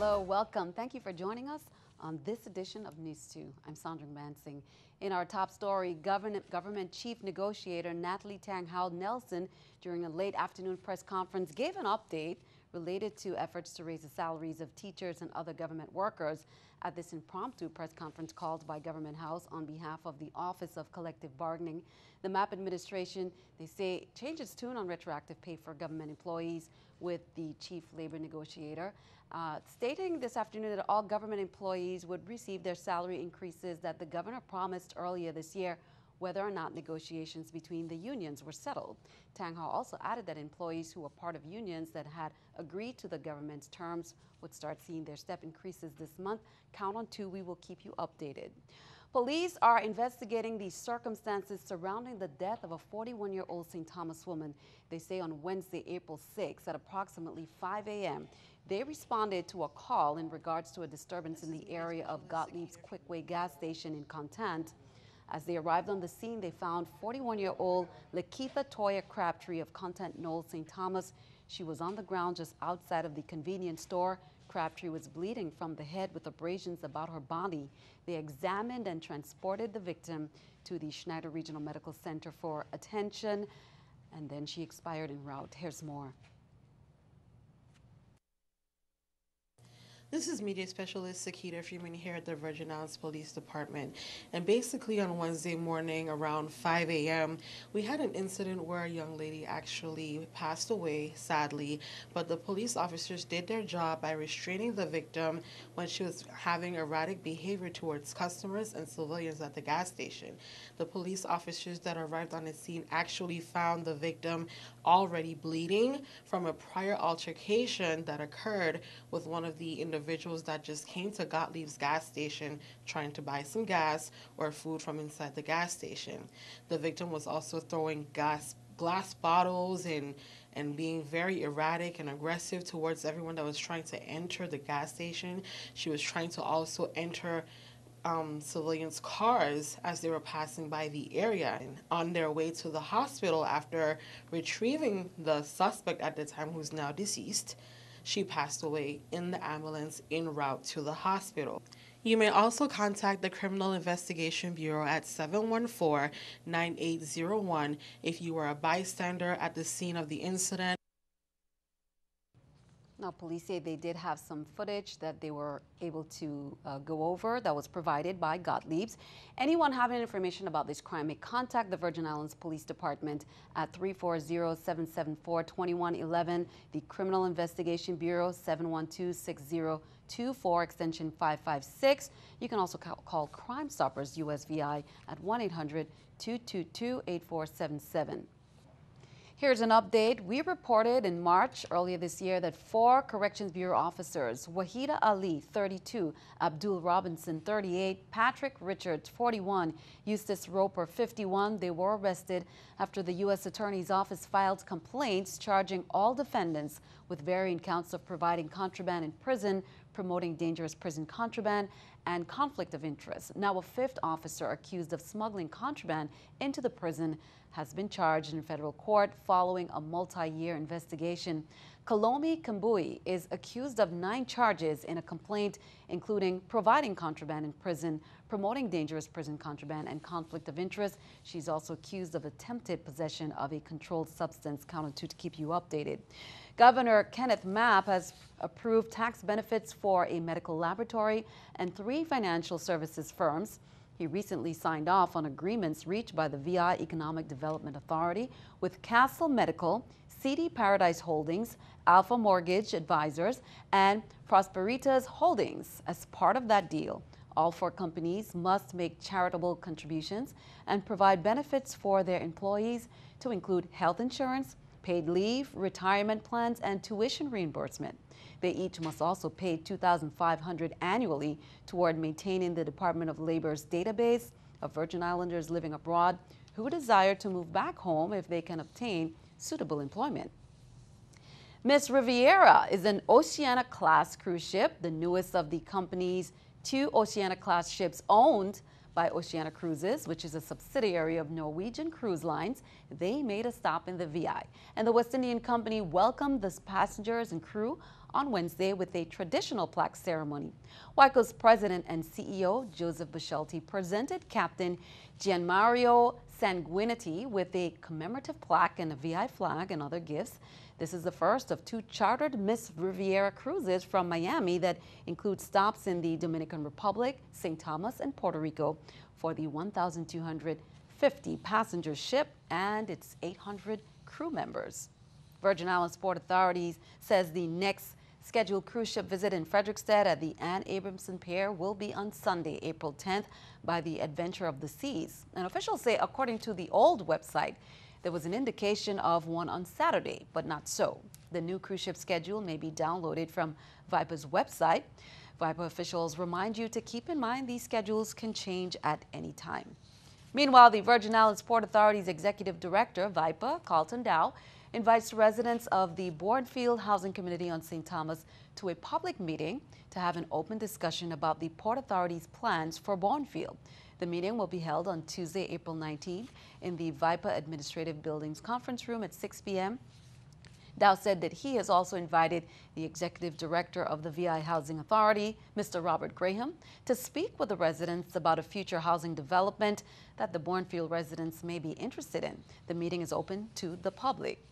Hello, welcome. Thank you for joining us on this edition of News 2. I'm Sandra Mansing. In our top story, government, government chief negotiator Natalie Tang Howell Nelson, during a late afternoon press conference, gave an update related to efforts to raise the salaries of teachers and other government workers at this impromptu press conference called by Government House on behalf of the Office of Collective Bargaining. The Mapp administration, they say, changed its tune on retroactive pay for government employees with the chief labor negotiator, uh, stating this afternoon that all government employees would receive their salary increases that the governor promised earlier this year whether or not negotiations between the unions were settled. Tang Howell also added that employees who were part of unions that had agreed to the government's terms would start seeing their step increases this month. Count on two, we will keep you updated. Police are investigating the circumstances surrounding the death of a 41-year-old St. Thomas woman. They say on Wednesday, April 6 at approximately 5 a.m., they responded to a call in regards to a disturbance in the area of Gottlieb's Quickway gas station in Contant. As they arrived on the scene, they found 41-year-old Lakeitha Toya Crabtree of Contant Knoll, St. Thomas. She was on the ground just outside of the convenience store. Crabtree was bleeding from the head with abrasions about her body. They examined and transported the victim to the Schneider Regional Medical Center for attention, and then she expired en route. Here's more. This is Media Specialist Sakita Freeman here at the Virgin Islands Police Department. And basically, on Wednesday morning around 5 a.m., we had an incident where a young lady actually passed away, sadly. But the police officers did their job by restraining the victim when she was having erratic behavior towards customers and civilians at the gas station. The police officers that arrived on the scene actually found the victim already bleeding from a prior altercation that occurred with one of the individuals individuals that just came to Gottlieb's gas station trying to buy some gas or food from inside the gas station. The victim was also throwing gas glass bottles and and being very erratic and aggressive towards everyone that was trying to enter the gas station. She was trying to also enter um, civilians' cars as they were passing by the area and on their way to the hospital after retrieving the suspect at the time, who's now deceased she passed away in the ambulance en route to the hospital. You may also contact the Criminal Investigation Bureau at 714 9801 if you were a bystander at the scene of the incident now, police say they did have some footage that they were able to uh, go over that was provided by Gottlieb's. Anyone having information about this crime may contact the Virgin Islands Police Department at 340-774-2111, the Criminal Investigation Bureau 712-6024, extension 556. You can also call Crime Stoppers USVI at 1-800-222-8477. Here's an update. We reported in March earlier this year that four Corrections Bureau officers, Wahida Ali, 32, Abdul Robinson, 38, Patrick Richards, 41, Eustace Roper, 51, they were arrested after the U.S. Attorney's Office filed complaints charging all defendants with varying counts of providing contraband in prison, promoting dangerous prison contraband, and conflict of interest. Now, a fifth officer accused of smuggling contraband into the prison has been charged in federal court following a multi-year investigation. Kalomi Kambui is accused of nine charges in a complaint including providing contraband in prison, promoting dangerous prison contraband, and conflict of interest. She's also accused of attempted possession of a controlled substance. Counted to, to keep you updated. Governor Kenneth Mapp has approved tax benefits for a medical laboratory and three financial services firms. He recently signed off on agreements reached by the VI Economic Development Authority with Castle Medical, CD Paradise Holdings, Alpha Mortgage Advisors, and Prosperitas Holdings. As part of that deal, all four companies must make charitable contributions and provide benefits for their employees to include health insurance, paid leave, retirement plans, and tuition reimbursement. They each must also pay 2,500 annually toward maintaining the Department of Labor's database of Virgin Islanders living abroad who desire to move back home if they can obtain suitable employment. Miss Riviera is an Oceania-class cruise ship, the newest of the company's two Oceania-class ships owned by Oceania Cruises, which is a subsidiary of Norwegian Cruise Lines. They made a stop in the VI. And the West Indian Company welcomed the passengers and crew on Wednesday with a traditional plaque ceremony. WICO's president and CEO, Joseph Boschulte, presented Captain Gianmario Sanguinetti with a commemorative plaque and a VI flag and other gifts. This is the first of two chartered Miss Riviera cruises from Miami that include stops in the Dominican Republic, St. Thomas, and Puerto Rico for the 1,250 passenger ship and its 800 crew members. Virgin Islands Port Authorities says the next scheduled cruise ship visit in Frederiksted at the Ann Abramson Pier will be on Sunday, April 10th by the Adventure of the Seas. And officials say, according to the old website, there was an indication of one on Saturday, but not so. The new cruise ship schedule may be downloaded from VIPA's website. VIPA officials remind you to keep in mind these schedules can change at any time. Meanwhile, the Virgin Islands Port Authority's Executive Director, Viper, Carlton Dowe, invites residents of the Bournefield Housing Community on St. Thomas to a public meeting to have an open discussion about the Port Authority's plans for Bournefield. The meeting will be held on Tuesday, April 19th in the VIPA Administrative Buildings Conference Room at 6 p.m. Dowe said that he has also invited the executive director of the VI Housing Authority, Mr. Robert Graham, to speak with the residents about a future housing development that the Bournefield residents may be interested in. The meeting is open to the public.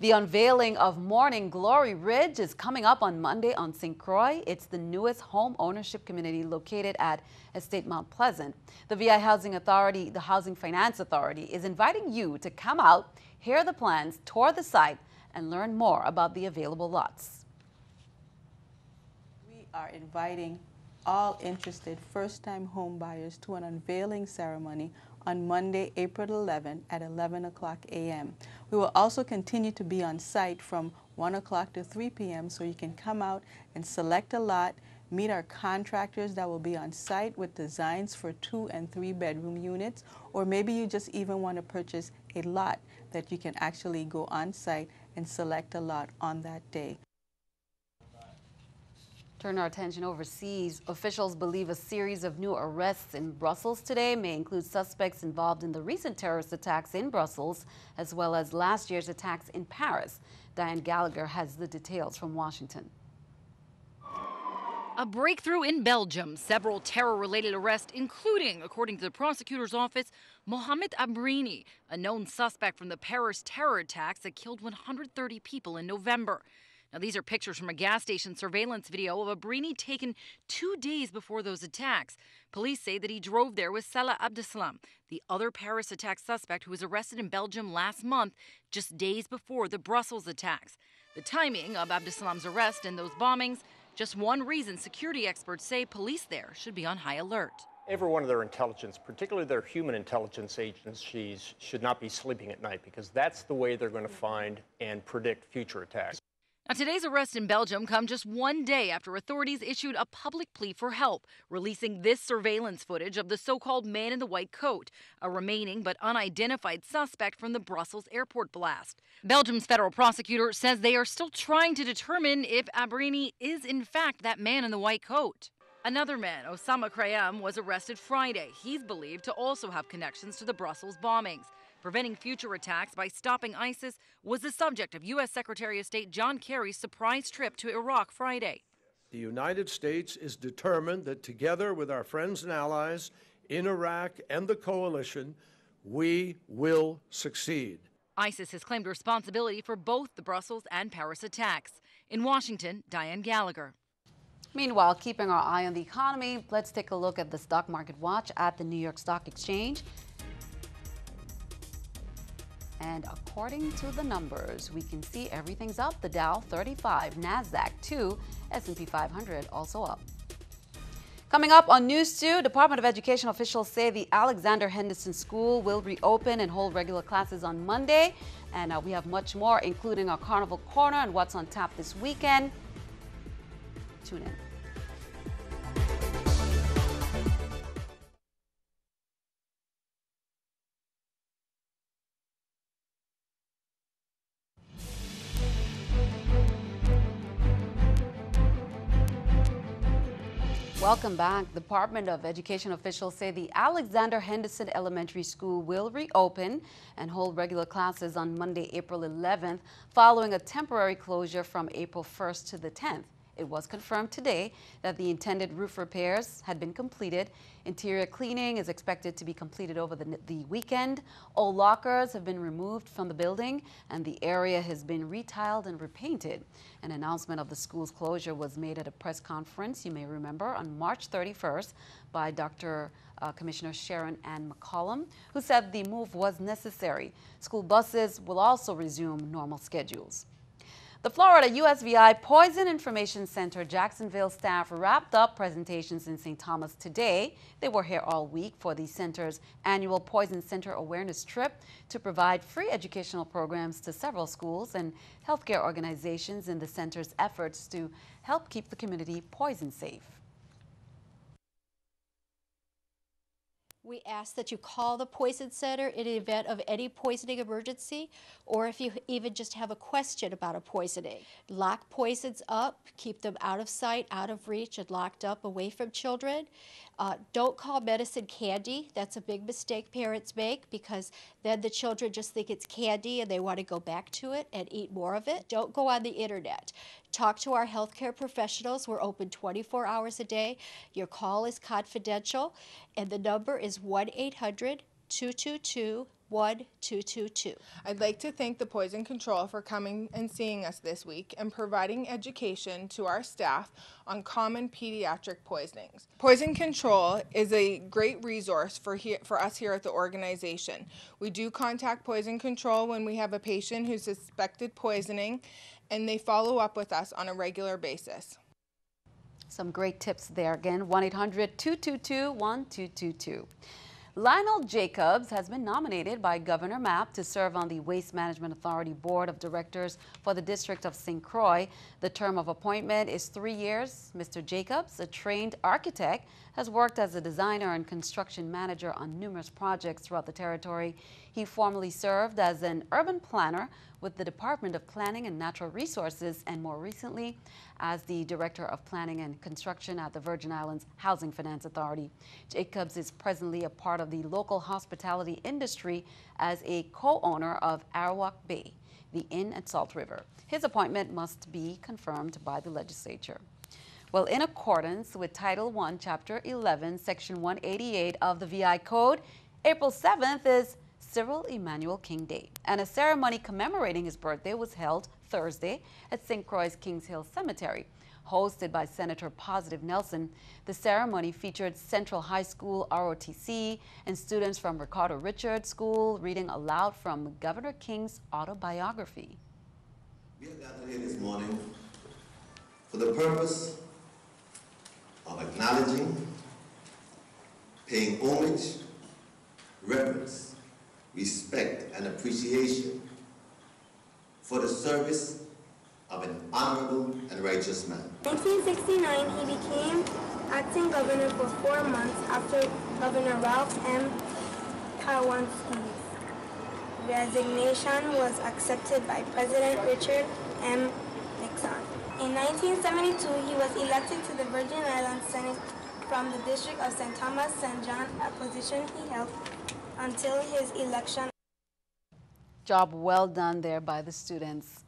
The unveiling of Morning Glory Ridge is coming up on Monday on St. Croix. It's the newest home ownership community located at Estate Mount Pleasant. The VI Housing Authority, the Housing Finance Authority, is inviting you to come out, hear the plans, tour the site, and learn more about the available lots. We are inviting all interested first-time home buyers to an unveiling ceremony on Monday, April 11 at 11 o'clock a.m. We will also continue to be on site from 1 o'clock to 3 p.m. so you can come out and select a lot, meet our contractors that will be on site with designs for two and three bedroom units, or maybe you just even want to purchase a lot that you can actually go on site and select a lot on that day. Turn our attention overseas. Officials believe a series of new arrests in Brussels today may include suspects involved in the recent terrorist attacks in Brussels, as well as last year's attacks in Paris. Diane Gallagher has the details from Washington. A breakthrough in Belgium, several terror related arrests, including, according to the prosecutor's office, Mohamed Abrini, a known suspect from the Paris terror attacks that killed 130 people in November. Now, these are pictures from a gas station surveillance video of Abrini taken two days before those attacks. Police say that he drove there with Salah Abdeslam, the other Paris attack suspect who was arrested in Belgium last month, just days before the Brussels attacks. The timing of Abdeslam's arrest and those bombings, just one reason security experts say police there should be on high alert. Every one of their intelligence, particularly their human intelligence agencies, should not be sleeping at night because that's the way they're going to find and predict future attacks. Now, today's arrest in Belgium come just one day after authorities issued a public plea for help, releasing this surveillance footage of the so-called man in the white coat, a remaining but unidentified suspect from the Brussels airport blast. Belgium's federal prosecutor says they are still trying to determine if Abrini is in fact that man in the white coat. Another man, Osama Krayem, was arrested Friday. He's believed to also have connections to the Brussels bombings. Preventing future attacks by stopping ISIS was the subject of U.S. Secretary of State John Kerry's surprise trip to Iraq Friday. The United States is determined that together with our friends and allies in Iraq and the coalition, we will succeed. ISIS has claimed responsibility for both the Brussels and Paris attacks. In Washington, Diane Gallagher. Meanwhile, keeping our eye on the economy, let's take a look at the stock market watch at the New York Stock Exchange. And according to the numbers, we can see everything's up. The Dow 35, Nasdaq 2, S&P 500 also up. Coming up on News 2, Department of Education officials say the Alexander Henderson School will reopen and hold regular classes on Monday. And uh, we have much more, including our Carnival Corner and what's on tap this weekend. Tune in. Welcome back. Department of Education officials say the Alexander Henderson Elementary School will reopen and hold regular classes on Monday, April 11th, following a temporary closure from April 1st to the 10th. It was confirmed today that the intended roof repairs had been completed. Interior cleaning is expected to be completed over the, the weekend. All lockers have been removed from the building and the area has been retiled and repainted. An announcement of the school's closure was made at a press conference, you may remember, on March 31st by Dr. Uh, Commissioner Sharon Ann McCollum, who said the move was necessary. School buses will also resume normal schedules. The Florida USVI Poison Information Center Jacksonville staff wrapped up presentations in St. Thomas today. They were here all week for the center's annual Poison Center Awareness Trip to provide free educational programs to several schools and healthcare organizations in the center's efforts to help keep the community poison safe. We ask that you call the Poison Center in the event of any poisoning emergency, or if you even just have a question about a poisoning. Lock poisons up, keep them out of sight, out of reach, and locked up away from children. Uh, don't call medicine candy. That's a big mistake parents make because then the children just think it's candy and they want to go back to it and eat more of it. Don't go on the internet. Talk to our healthcare professionals. We're open 24 hours a day. Your call is confidential, and the number is 1 800 222 1222. I'd like to thank the Poison Control for coming and seeing us this week and providing education to our staff on common pediatric poisonings. Poison Control is a great resource for, he- for us here at the organization. We do contact Poison Control when we have a patient who's suspected poisoning, and they follow up with us on a regular basis. Some great tips there again 1 800 222 1222. Lionel Jacobs has been nominated by Governor Mapp to serve on the Waste Management Authority Board of Directors for the District of St. Croix. The term of appointment is three years. Mr. Jacobs, a trained architect, has worked as a designer and construction manager on numerous projects throughout the territory. He formerly served as an urban planner with the Department of Planning and Natural Resources and more recently as the Director of Planning and Construction at the Virgin Islands Housing Finance Authority. Jacobs is presently a part of the local hospitality industry as a co-owner of Arawak Bay, the inn at Salt River. His appointment must be confirmed by the legislature. Well, in accordance with Title I, Chapter 11, Section 188 of the VI Code, April 7th is Cyril Emmanuel King Day, and a ceremony commemorating his birthday was held Thursday at St. Croix Kings Hill Cemetery. Hosted by Senator Positive Nelson, the ceremony featured Central High School ROTC and students from Ricardo Richard School reading aloud from Governor King's autobiography. We are gathered here this morning for the purpose of acknowledging, paying homage, reverence, respect, and appreciation for the service of an honorable and righteous man. In 1969, he became acting governor for four months after Governor Ralph M. Paiewonsky's resignation was accepted by President Richard M. Nixon. In 1972, he was elected to the Virgin Islands Senate from the District of St. Thomas, St. John, a position he held until his election. Job well done there by the students.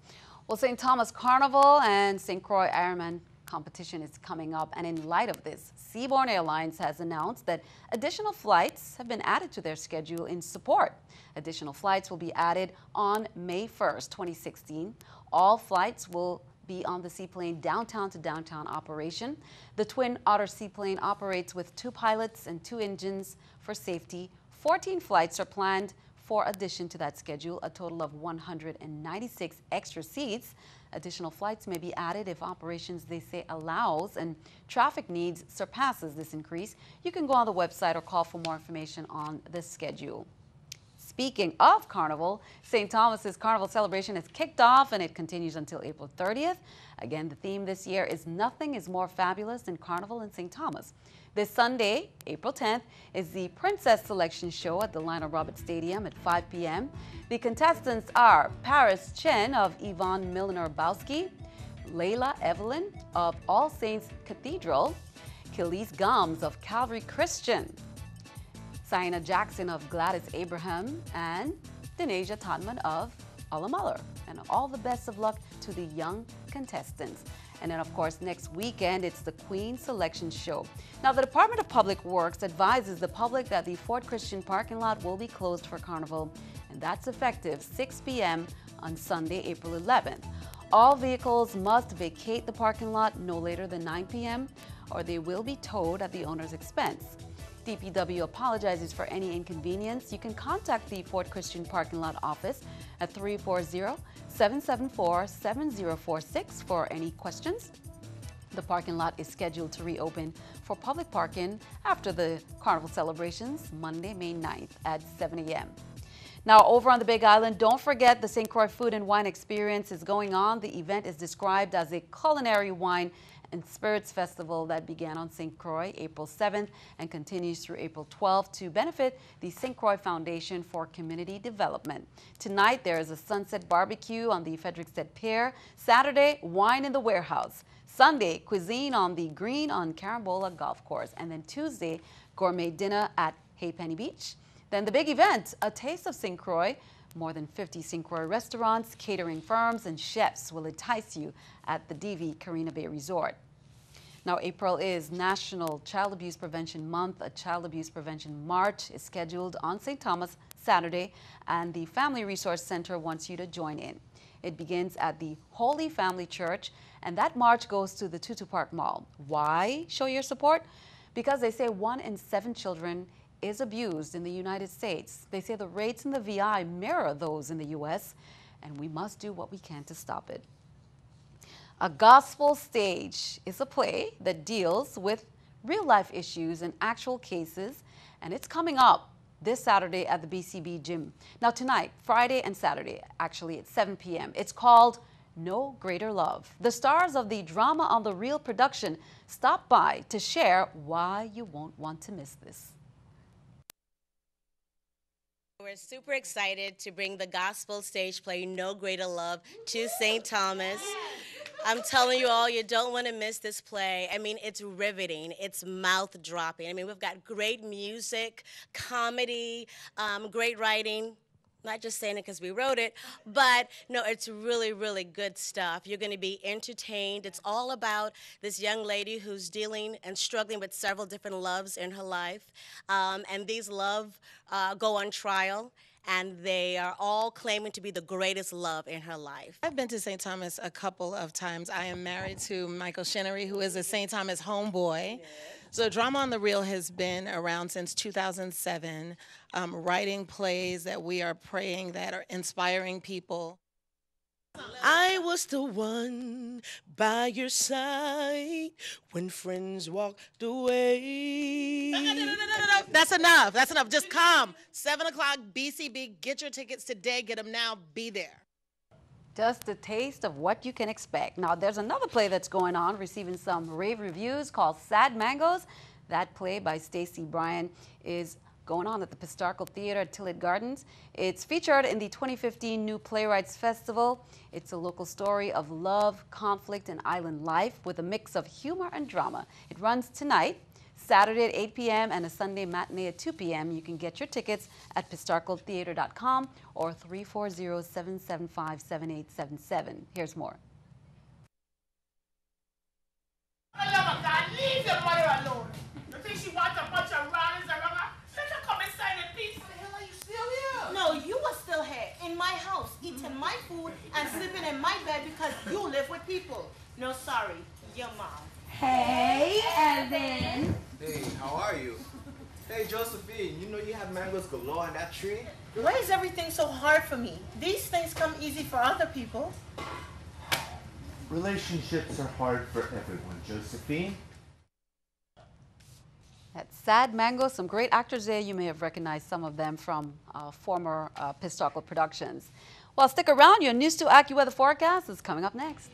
Well, St. Thomas Carnival and St. Croix Ironman competition is coming up, and in light of this, Seaborne Airlines has announced that additional flights have been added to their schedule in support. Additional flights will be added on May 1st, 2016. All flights will be on the seaplane downtown to downtown operation. The Twin Otter seaplane operates with two pilots and two engines for safety. 14 flights are planned for addition to that schedule, a total of 196 extra seats. Additional flights may be added if operations they say allows and traffic needs surpasses this increase. You can go on the website or call for more information on the schedule. Speaking of Carnival, St. Thomas's Carnival celebration has kicked off and it continues until April 30th. Again, the theme this year is Nothing is More Fabulous than Carnival in St. Thomas. This Sunday, April 10th, is the Princess Selection Show at the Lionel Roberts Stadium at 5 p.m. The contestants are Paris Chen of Yvonne Milliner Bowsky, Layla Evelyn of All Saints Cathedral, Khalees Gums of Calvary Christian, Sienna Jackson of Gladys Abraham, and Denasia Todman of Ulla Muller. And all the best of luck to the young contestants. And then, of course, next weekend, it's the Queen Selection Show. Now, the Department of Public Works advises the public that the Fort Christian parking lot will be closed for Carnival, and that's effective 6 p.m. on Sunday, April 11th. All vehicles must vacate the parking lot no later than 9 p.m., or they will be towed at the owner's expense. DPW apologizes for any inconvenience. You can contact the Fort Christian parking lot office at 340 774 7046 for any questions. The parking lot is scheduled to reopen for public parking after the carnival celebrations Monday, May 9th at 7 a.m. Now, over on the Big Island, don't forget the St. Croix Food and Wine Experience is going on. The event is described as a culinary wine and Spirits Festival that began on St. Croix April 7th and continues through April 12th to benefit the St. Croix Foundation for Community Development. Tonight, there is a sunset barbecue on the Frederiksted Pier. Saturday, wine in the warehouse. Sunday, cuisine on the green on Carambola Golf Course. And then Tuesday, gourmet dinner at Ha'Penny Beach. Then the big event, a taste of St. Croix. More than 50 St. Croix restaurants, catering firms, and chefs will entice you at the Divi Carina Bay Resort. Now, April is National Child Abuse Prevention Month. A Child Abuse Prevention March is scheduled on St. Thomas Saturday, and the Family Resource Center wants you to join in. It begins at the Holy Family Church, and that march goes to the Tutu Park Mall. Why show your support? Because they say one in seven children is abused in the United States. They say the rates in the VI mirror those in the U.S., and we must do what we can to stop it. A Gospel Stage is a play that deals with real life issues and actual cases, and it's coming up this Saturday at the BCB gym. Now, tonight, Friday and Saturday, actually at 7 p.m., it's called No Greater Love. The stars of the Drama on the Real production stop by to share why you won't want to miss this. We're super excited to bring the gospel stage play No Greater Love to St. Thomas. I'm telling you all, you don't want to miss this play. I mean, it's riveting, it's mouth dropping. I mean, we've got great music, comedy, um, great writing. Not just saying it because we wrote it, but no, it's really, really good stuff. You're going to be entertained. It's all about this young lady who's dealing and struggling with several different loves in her life. Um, and these love uh, go on trial and they are all claiming to be the greatest love in her life. I've been to St. Thomas a couple of times. I am married to Michael Shinnery, who is a St. Thomas homeboy. Yes. So, Drama on the Real has been around since 2007, um, writing plays that we are praying that are inspiring people. I was the one by your side when friends walked away. No, no, no, That's enough. That's enough. Just come. 7 o'clock, BCB. Get your tickets today. Get them now. Be there. Just a taste of what you can expect. Now, there's another play that's going on, receiving some rave reviews called Sad Mangoes. That play by Stacy Bryan is going on at the Pistarckle Theater at Tillett Gardens. It's featured in the 2015 New Playwrights Festival. It's a local story of love, conflict, and island life with a mix of humor and drama. It runs tonight, Saturday at 8 p.m. and a Sunday matinee at 2 p.m. You can get your tickets at pistarckletheater.com or 340-775-7877. Here's more. Leave your mother alone. You think she wants a bunch of No, you were still here in my house, eating my food and sleeping in my bed because you live with people. No, sorry, your mom. Hey, Evan. Hey, how are you? Hey, Josephine, you know you have mangoes galore on that tree? Why is everything so hard for me? These things come easy for other people. Relationships are hard for everyone, Josephine. That's Sad Mango, some great actors there. You may have recognized some of them from uh, former uh, Pistarckle productions. Well, stick around. Your News 2 AccuWeather forecast is coming up next.